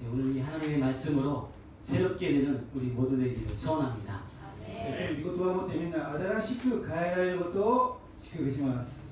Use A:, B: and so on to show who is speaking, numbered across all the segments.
A: 네, 오늘 이 하나님의 말씀으로 새롭게 되는 우리 모두 되기를 소원합니다.
B: えー今日の御言葉を持ってみんな新しく変えられることを祝福します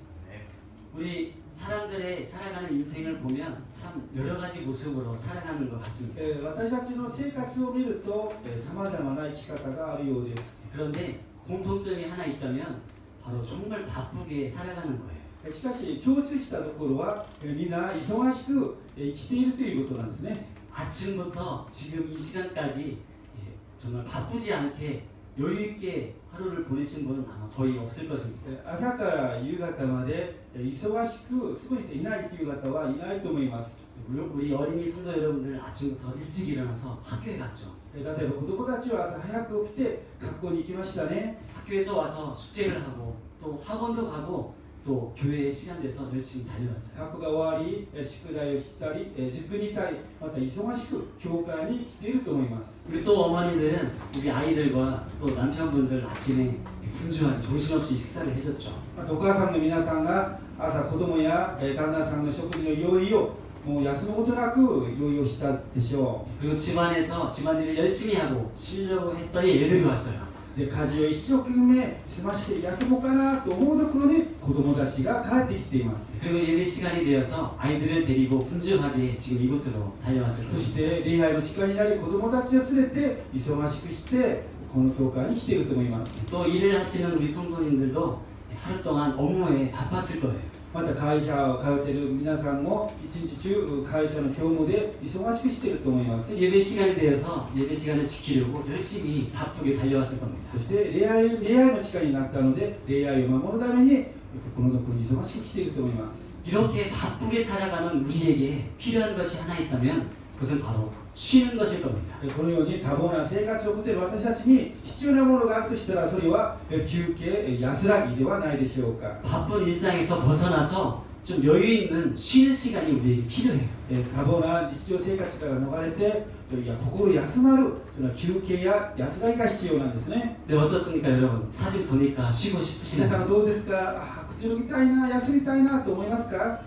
A: 우리 사람들의 살아가는 인생을 보면 참 여러 가지 모습으로 살아가는 것 같습니다.
B: えー私たちの生活を見るとさまざまな生き方があるようです
A: 그런데 공통점이 하나 있다면 바로 정말 바쁘게 살아가는 거예요.
B: しかし共通したところはえーみんな忙しくえー生きているということなんですね
A: 아침부터 지금 이 시간까지 예, 정말 바쁘지 않게 여유 있게 하루를 보내신 분은 아마 거의 없을 것입니다.
B: 朝から夕方まで忙しく過ごしていないという方はいないと思います.
A: 우리 어린이 성도 여러분들 아침부터 일찍 일어나서 학교에 갔죠.
B: 例えば子供たちは朝早く起きて学校に行きましたね.
A: 학교에서 와서 숙제를 하고 또 학원도 가고 또 교회의 시간 내서 열심히 다녀왔어 요.
B: 学校が終わり、宿題をしたり、塾に行ったり、また忙しくして教会に来てると思います.
A: 그리고또어머니들은 우리 아이들과 또 남편분들 아침에 분주한 정신없이 식사를 해줬 죠.
B: またお母さんの皆さんが朝子供や旦那さんの食事の用意をもう休むことなく用意をしたでしょう。
A: 그리고집안에서집안일을열심히하고쉬려고했더니애들이왔어요
B: うで家事を一生懸命済まして休もうかなと思うところに子供たちが帰ってきています
A: 그리고 예배 시간이 되어서 아이들을 데리고 분주하게 지금 이곳으로 달려왔을
B: そし
A: 것입니다.
B: て礼拝の時間になり子供たちを連れて忙しくしてこの教会に来ていると思います
A: 또 일을 하시는 우리 성도님들도 하루 동안 업무에 바빴을 거예요.
B: また会社を通っている皆さんも一日中会社の業務で忙しくしていると思います
A: 예배 시간이 되어서 예배 시간을 지키려고 열심히 바쁘게 달려왔을 겁니다.
B: そして礼拝礼拝の時間になったので礼拝を守るためにこのところに忙しく来ていると思います
A: 이렇게 바쁘게 살아가는 우리에게 필요한 것이 하나 있다면 그것은 바로 쉬는 것일 겁니다.
B: このように多忙な生活を送っている私たちに必要なものがあるとしたらそれは休憩安らぎではないでしょうか
A: 바쁜 일상에서 벗어나서 좀 여유 있는 쉬는 시간이 우리에게 필요해요.
B: え多忙な日常生活から逃れていや心休まるその休憩や安らぎが必要なんですね
A: 네, 어떻습니까, 여러분? 사진 보니까 쉬고
B: 皆さん
A: 싶으시나요?
B: どうですかあくつろぎたいな休みたいなと思いますか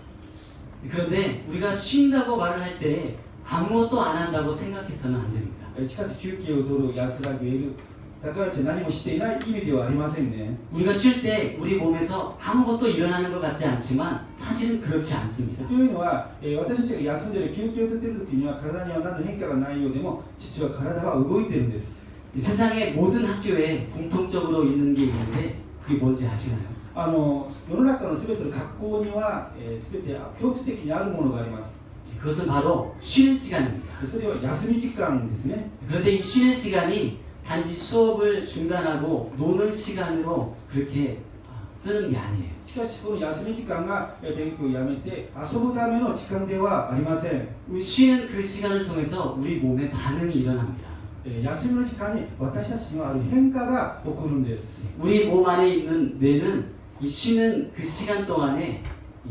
A: 그런데 우리가 쉰다고 말을 할 때 아무것도 안 한다고 생각해서는 안 됩니다.
B: えしかし休憩を取る安らぎを得るだからって何もしていない意味ではありませんね
A: 우리가 쉴 때 우리 몸에서 아무것도 일어나는 것 같지 않지만 사실은 그렇지 않습니다.
B: というのは、えー私たちが休んでいる休憩を取っている時には体には何の変化がないようでも実は体は動いているんです
A: 이 세상의 모든 학교에 공통적으로 있는 게 있는데 그게 뭔지 아시나요?
B: あの世の中の全ての学校には、えー、全て共通的にあるものがあります
A: 그것은 바로 쉬는 시간입니다.
B: それは休み時間ですね
A: 그런데 이 쉬는 시간이 단지 수업을 중단하고 노는 시간으로 그렇게 아, 쓰는 게 아니에요.
B: しかしこの休み時間がえー勉強をやめて遊ぶための時間ではありません、
A: 우리 쉬는 그 시간을 통해서 우리 몸에 반응이 일어납니다.
B: えー休みの時間に私たちにはある変化が起こるんです
A: 우리 몸 안에 있는 뇌는 이 쉬는 그 시간 동안에 이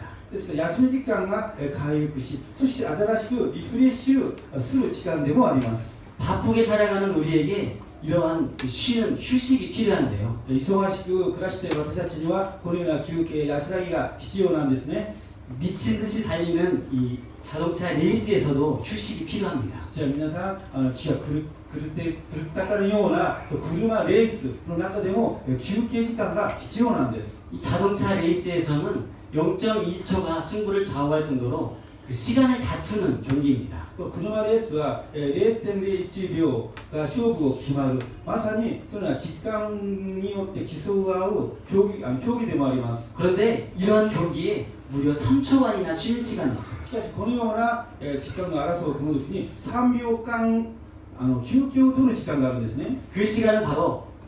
B: ですから休み時間が回復しそして新しくリフレッシュする時間でもあります。
A: 바쁘게 살아가는 우리에게 이러한 쉬는 휴식이 필요한데 요.
B: 忙しく暮らしている私たちにはこのような休憩安らぎが必要なんですね.
A: 미친 듯이 달리는 이 자동차 레이스에서도 휴식이 필요합니 다.
B: 자, 여러 분, 気が狂ったかのような車レースの中でも休憩時間が必要なんです.
A: 이 자동차 레이스에서는 0.2초가 승부를 좌우할 정도로 그 시간을 다투는 경기입니다.
B: このレースは0.01秒が勝負を決まるまさにそれは実感によって競う競技あの競技であります。
A: 그런데 이러한 경기에 무려 3초 만이나 쉬는 시간이 있습니다. しかしこのような時間が争うこの時に3秒間あの休憩を取る時間があるんですね。그 시간은 바로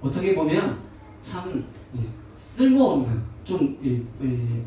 A: 어떻게 보면 참 이, 쓸모없는 좀 이, 이,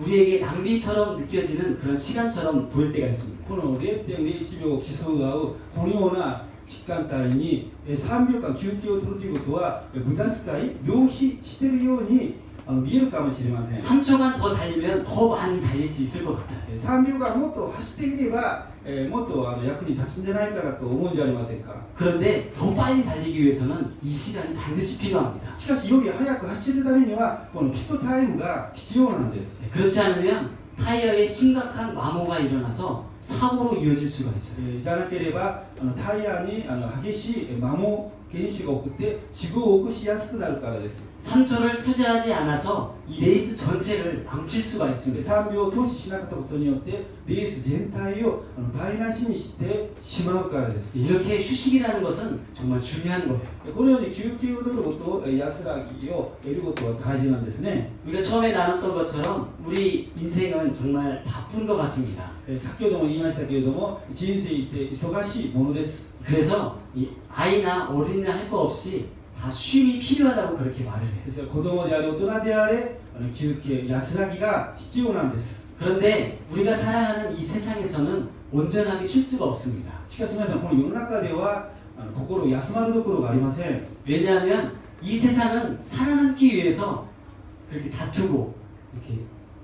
A: 우리에게 낭비처럼 느껴지는 그런 시간처럼 보일 때가 있습니다.
B: この0.01秒を競う合うこのような時間帯にえ3秒間休憩を取るということはえ無駄遣い浪費しているようにあの 見えるかもしれません
A: 3초만 더 달리면 더 많이 달릴 수 있을 것 같아요.
B: え3秒間もっと走っていれば、えーもっとあの役に立つんじゃないかなと思うんじゃありませんか
A: 그런데 더 빨리 달리기 위해서는 이 시간이 반드시 필요합니다.
B: しかしより速く走るためにはこのピットタイムが必要なんです
A: 네, 그렇지 않으면 타이어에 심각한 마모가 일어나서 사고로 이어질 수가 있어요.
B: えーじゃなければあのタイヤにあの激しい摩耗 原子が多くて自分を起こしやすくなるからです
A: 3초를 투자하지 않아서 이 레이스 전체를 망칠 수가 있습니다
B: 3秒を投資しなかったことによってレース全体を台無しにしてしまうからです
A: 이렇게 휴식이라는 것은 정말 중요한 거예요
B: このように休憩を取ること休らぎを得ることは大事なんですね
A: 우리가 처음에 나눴던 것처럼 우리 인생은 정말 바쁜 것 같습니다
B: 先ほども言いましたけれども人生って忙しいものです
A: 그래서 이 아이나 어린이나 할 거 없이 다 쉼이 필요하다고 그렇게 말을 해요.
B: 그래서 고등어 대하고 또나대아래 기울기 야스라기가 시지오난데스.
A: 그런데 우리가 살아가는 이 세상에서는 온전하게 쉴 수가 없습니다.
B: 시카스마에서 보는 요나카대와 거꾸로 야스마르 도꾸로 가리마세.
A: 왜냐하면 이 세상은 살아남기 위해서 그렇게 다투고 이렇게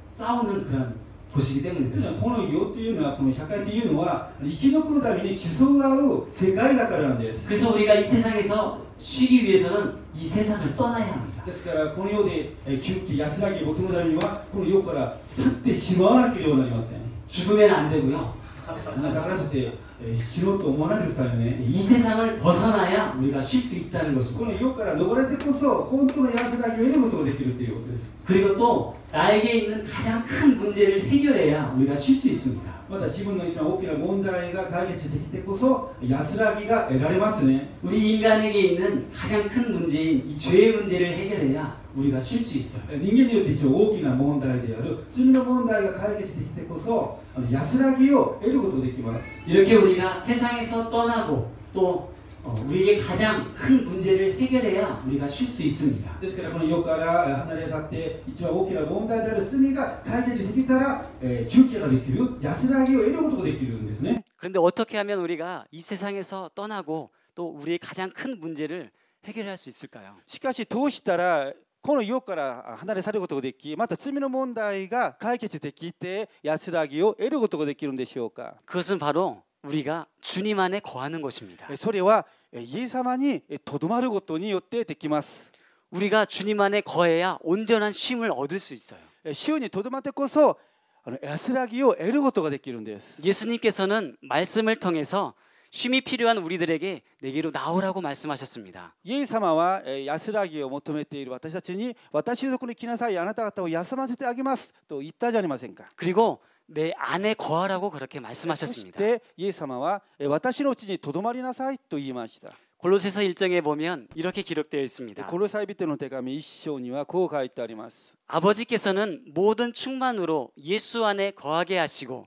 A: 싸우는 그런 곳이기 때문에 그렇습니다.
B: この世というのはこの社会というのは生き残るために競い合う世界だからなんです
A: 그래서 우리가 이 세상에서 쉬기 위해서는 이 세상을 떠나야 합니다.
B: ですからこの世でえー休憩安らぎを求めるためにはこの世から去ってしまわなければなりません
A: 죽으면 안 되고요.
B: だからといってえー死のうと思わないでくださいよね
A: 이 세상을 벗어나야 우리가 쉴 수 있다는
B: こ
A: 것입니다.
B: の世から逃れてこそ本当の安らぎを得ることができるということです
A: 그리고 또 나에게 있는 가장 큰 문제를 해결해야 우리가 쉴 수 있습니다.
B: また自分の一番大きな問題が解決できてこそ安らぎが得られますね
A: 우리 인간에게 있는 가장 큰 문제인 이 죄의 문제를 해결해야 우리가 쉴 수 있어요.
B: 人間によって一応大きな問題である罪の問題が解決できてこそあの安らぎを得ることができます
A: 이렇게 우리가 세상에서 떠나고 또 어, 우리에게 가장 큰 문제를 해결해야 우리가 쉴 수 있습니다.
B: ですからこの世から離れ去って一番大きな問題である罪が解決できたら、えー休憩ができる安らぎを得ることができるんですね
A: 그런데 어떻게 하면 우리가 이 세상에서 떠나고 또 우리의 가장 큰 문제를 해결할 수 있을까요?
B: しかしどうしたらこの世から離れ去ることができまた罪の問題が解決できて安らぎを得ることができるんでしょうか
A: 그것은 바로 우리가 주님 안에 거하는 것입니다.
B: えそれはえイエス様にえとどまることによってできます
A: 우리가 주님 안에 거해야 온전한 쉼을 얻을 수 있어요.
B: え主にとどまってこそあの安らぎを得ることができるんです
A: 예수님께서는 말씀을 통해서 쉼이 필요한 우리들에게 내게로 나오라고 말씀하셨습니다.
B: イエス様はえ安らぎを求めている私たちに私のところに来なさいあなた方を休ませてあげますと言ったじゃありませんか
A: 그리고 내 안에 거하라고 그렇게
B: そし
A: 말씀하셨습니다.
B: てイエス様はえ私のうちにとどまりなさいと言いました
A: 골로새서 1장에 보면 이렇게 기록되어
B: で
A: 있습니다.
B: コロサイ人の手紙一章にはこう書いてあります
A: 아버지께서는 모든 충만으로 예수 안에 거하게 하시고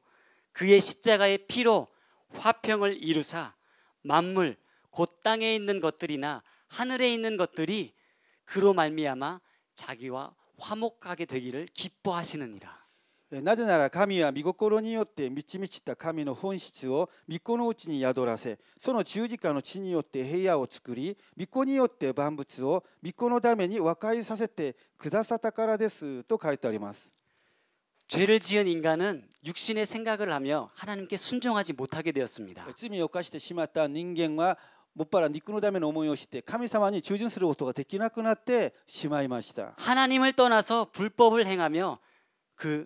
A: 그의 십자가의 피로 화평을 이루사 만물 곧 땅에 있는 것들이나 하늘에 있는 것들이 그로 말미암아 자기와 화목하게 되기를 기뻐하시느니라.
B: えなぜなら神は御心によって満ち満ちた神の本質を御子のうちに宿らせその十字架の血によって平野を作り御子によって万物を御子のために和解させてくださったからですと書いてあります
A: 죄를 지은 인간은 육신의 생각을 하며 하나님께 순종하지 못하게 되었습니다.
B: 罪を犯してしまった人間はもっぱら肉のための思いをして神様に忠実することができなくなってしまいました
A: 하나님을 떠나서 불법을 행하며 그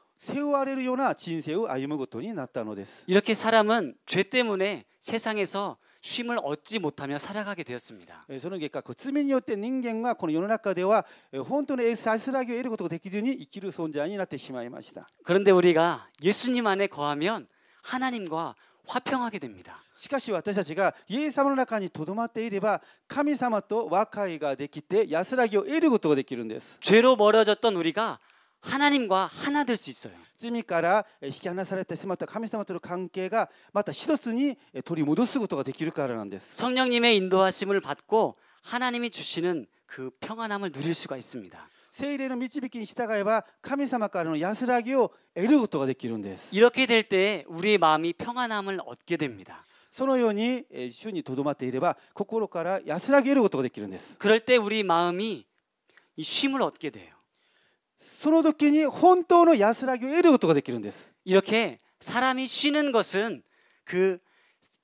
B: 背負われるような人生を歩むことになったのです
A: 이렇게 사람은 죄 때문에 세상에서 쉼을 얻지 못하며 살아가게 되었습니다.
B: えーその結果こう罪によって人間がこの世の中ではえー本当の安らぎを得ることができずに生きる存在になってしまいました
A: 그런데 우리가 예수님 안에 거하면 하나님과 화평하게 됩니다.
B: しかし私たちがイエス様の中にとどまっていれば神様と和解ができて安らぎを得ることができるんです
A: 죄로 멀어졌던 우리가 하나님과 하나 될 수 있어요.
B: 罪から引き離されてしまった神様との関係がまた一つに取り戻すことができるからなんです.
A: 성령님의 인도하심을 받고 하나님이 주시는 그 평안함을 누릴 수가 있습니다.
B: 聖霊の導きに従えば神様からの安らぎを得ることができるんです.
A: 이렇게 될 때 우리의 마음이 평안함을 얻게 됩니다. そのように主にとどまっていれば心から安らぎ得ることができるんです。그럴때우리마음이쉼을얻게돼요
B: その時に本当の安らぎを得ることができるんです
A: 이렇게 사람이 쉬는 것은 그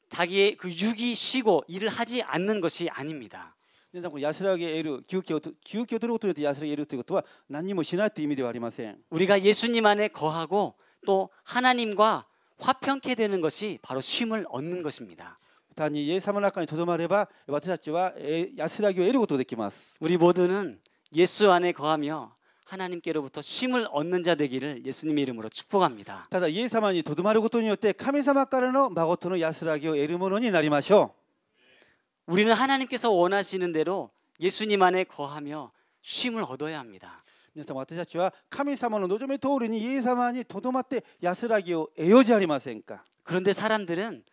A: 자기의 그 육이 쉬고 일을 하지 않는 것이 아닙니다.
B: 皆さんこの安らぎを得る休憩をと休憩を取ることによって安らぎを得るということは何にもしないという意味ではありません
A: 우리가 예수님 안에 거하고 또 하나님과 화평케 되는 것이 바로 쉼을 얻는 것입니다.
B: 単にイエス様の中にとどまれば私たちはえー安らぎを得ることができます
A: 우리 모두는 예수 안에 거하며 하나님께로부터 쉼을 얻는 자 되기를 예수님의 이름으로 축복합니다.
B: ただイエス様にとどまることによって神様からの誠の安らぎを得るものになりましょ
A: 우리는 하나님께서 원하시는 대로 예수님 안에 거하며 쉼을 얻어야 합니다.
B: う皆さん私たちは神様の望み通りにイエス様にとどまって安らぎを得ようじゃありませんか
A: 그런데 사람들은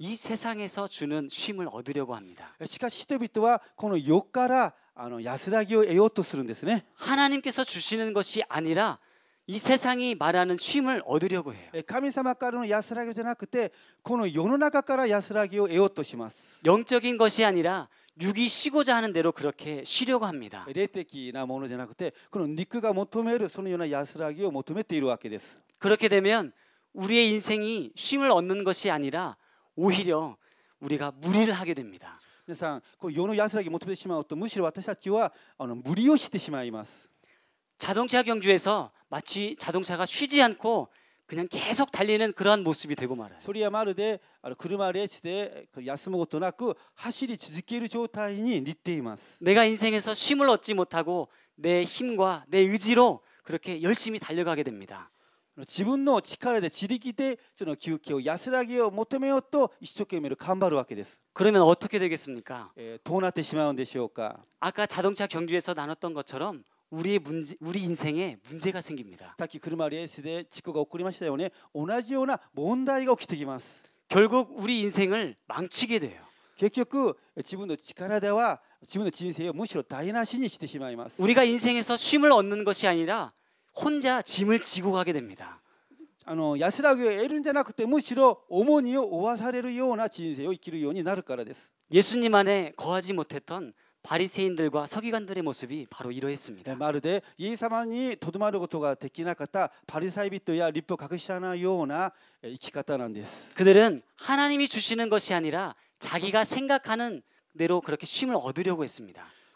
A: 이 세상에서 주는 쉼을 얻으려고 합니다.
B: しかし人々はこの世からあの安らぎを得ようとするんですね
A: 하나님께서 주시는 것이 아니라 이 세상이 말하는 쉼을 얻으려고 해요.
B: え神様からの安らぎじゃなくてこの世の中から安らぎを得ようとします
A: 영적인 것이 아니라 육이 쉬고자 하는 대로 그렇게 쉬려고 합니다.
B: 霊的なものじゃなくてこの肉が求めるそのような安らぎを求めているわけです
A: 그렇게 되면 우리의 인생이 쉼을 얻는 것이 아니라 오히려 우리가 무리를 하게 됩니다.
B: 皆さんこの世の安らぎを求めてしまうとむしろ私たちはあの無理をしてしまいます
A: 자동차 경주에서 마치 자동차가 쉬지 않고 그냥 계속 달리는 그러한 모습이 되고 말아요.
B: それはまるであの車レースで休むことなく走り続ける状態に似ています
A: 내가 인생에서 쉼을 얻지 못하고 내 힘과 내 의지로 그렇게 열심히 달려가게 됩니다.
B: 自分の力で自力でその休憩を安らぎを求めようと一生懸命頑張るわけです、
A: 그러면 어떻게 되겠습니까?
B: えーどうなってしまうんでしょうか
A: 아까 자동차 경주에서 나눴던 것처럼 우리의 문제, 우리 인생에 문제가 생깁니다.
B: さっき車レースで事故が起こりましたよね同じような問題が起きてきます
A: 결국 우리 인생을 망치게 돼요.
B: 結局自分の力では自分の人生をむしろ台無しにしてしまいます
A: 우리가 인생에서 쉼을 얻는 것이 아니라 혼자 짐을 지고 가게 됩니다.
B: あの安らぎを得るんじゃなくてむしろ重荷を負わされるような人生を生きるようになるからです
A: 예수님 안에 거하지 못했던 바리새인들과 서기관들의 모습이 바로 이러했습니다.
B: まるでイエス様にとどまることができなかったパリサイ人や立法隠し者のようなえ生き方なんです
A: 그들은 하나님이 주시는 것이 아니라 자기가 생각하는 대로 그렇게 쉼을 얻으려고 했습니다.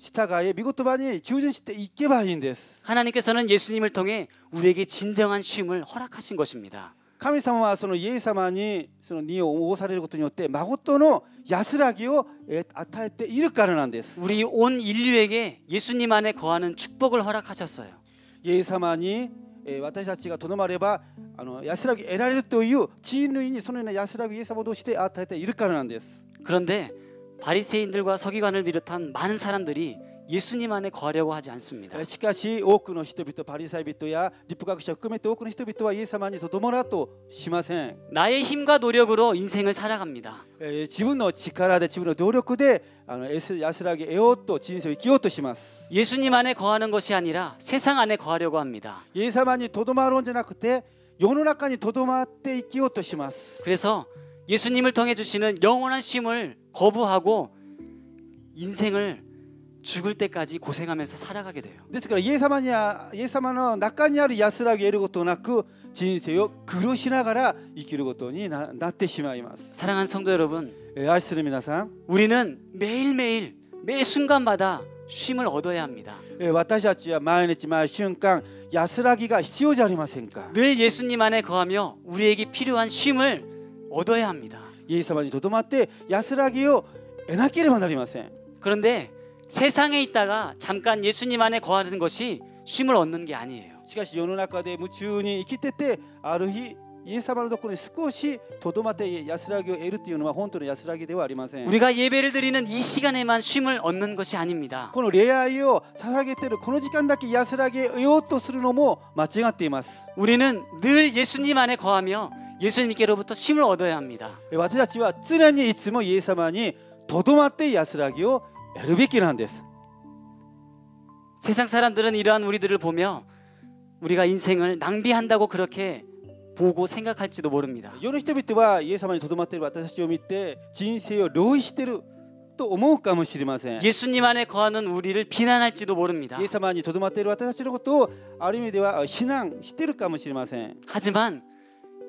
B: 従い御言葉に忠実していけばいいんです
A: 하나님께서는 예수님을 통해 우리에게 진정한 쉼을 허락하신 것입니다.
B: 神様はそのイエス様にその荷を負されることによって誠の安らぎをえー与えているからなんです
A: 우리 온 인류에게 예수님 안에 거하는 축복을 허락하셨어요.
B: イエス様に、えー私たちがとどまればあの安らぎ得られるという人類にそのような安らぎをイエス様として与えているからなんです
A: 그런데 바리새인들과 서기관을 비롯한 많은 사람들이 예수님 안에 거하려고 하지 않습니다.
B: えーしかし多くの人々パリサイ人や立法学者を含めて多くの人々はイエス様にとどまらとしません
A: 나의 힘과 노력으로 인생을 살아갑니다.
B: えー自分の力で自分の努力であの安安らぎ得ようと人生を生きようとします
A: 예수님 안에 거하는 것이 아니라 세상 안에 거하려고 합니다.
B: イエス様にとどまるんじゃなくて世の中にとどまって生きようとします
A: 그래서 예수님을 통해 주시는 영원한 쉼을 거부하고 인생을 죽을 때까지 고생하면서 살아가게 돼요.
B: ですからイエス様にはイエス様の中にある安らぎを得ることなく人生を苦しながら生きることにななってしまいます、
A: 사랑하는 성도 여러분,
B: えー愛する皆さん、
A: 우리는 매일매일 매 순간마다 쉼을 얻어야 합니다.
B: えー私たちは毎日毎瞬間安らぎが必要じゃありませんか
A: 늘 예수님 안에 거하며 우리에게 필요한 쉼을 얻어야 합니다.
B: イエス様にとどまって安らぎを得なければなりません
A: 그런데 세상에 있다가 잠깐 예수님 안에 거하는 것이 쉼을 얻는 게 아니에요.
B: しかし世の中で夢中に生きててある日イエス様のところに少しとどまって安らぎを得るというのは本当の安らぎではありません
A: 우리가 예배를 드리는 이 시간에만 쉼을 얻는 것이 아닙니다.
B: この礼拝を捧げているこの時間だけ安らぎを得ようとするのも間違っています
A: 우리는 늘 예수님 안에 거하며 예수님께로부터 쉼을 얻어야 합니다.
B: 私たちは常にいつもイエス様にとどまって安らぎを得るべきなんです
A: 세상 사람들은 이러한 우리들을 보며 우리가 인생을 낭비한다고 그렇게 보고 생각할지도 모릅니다.
B: 世の人々はイエス様にとどまっている私たちを見て人生を浪費していると思うかもしれませんイ
A: 예수님 안에 거하는 우리를 비난할지도 모릅니다.
B: エス様にとどまっている私たちのことをある意味では非難しているかもしれません
A: 하지만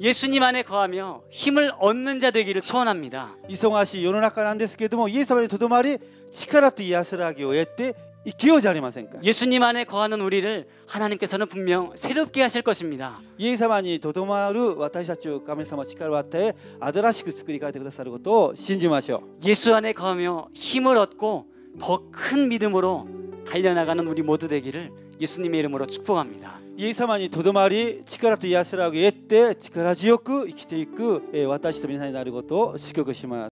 A: 예수님 안에 거하며 힘을 얻는 자 되기를 소원합니다.
B: う忙しい世の中なんですけれどもイエス様にとどまり力と安らぎを得て生きようじゃありませんか
A: 예수님 안에 거하는 우리를 하나님께서는 분명 새롭게 하실 것입니다.
B: イエス様にとどまる私たちを神様は力を与え新しく作り変えてくださることを信じましょう
A: 예수 안에 거하며 힘을 얻고 더 큰 믿음으로 달려나가는 우리 모두 되기를 예수님의 이름으로 축복합니다.
B: イエス様にとどまり力と安らぎを得て力強く生きていく私と皆さんになることを祝福します。